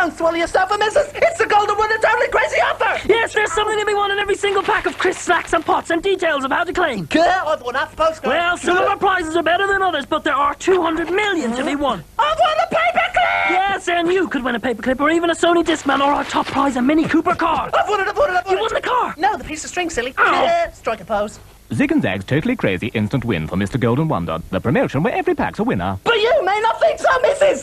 Don't swallow yourself, missus. It's the Golden Wonder, that's only crazy offer. Yes, there's something to be won in every single pack of crisp snacks and pots and details of how to claim. Yeah, I've won half postcard. Well, some of our prizes are better than others, but there are 200 million to be won. I've won a paperclip. Yes, and you could win a paperclip or even a Sony Discman or our top prize, a Mini Cooper car. I've won it, I've won it, I've won You it. won the car. No, the piece of string, silly. Oh. Uh, strike a pose. Zig and Zag's Totally Crazy Instant Win for Mr. Golden Wonder. The promotion where every pack's a winner. But you may not think so, missus.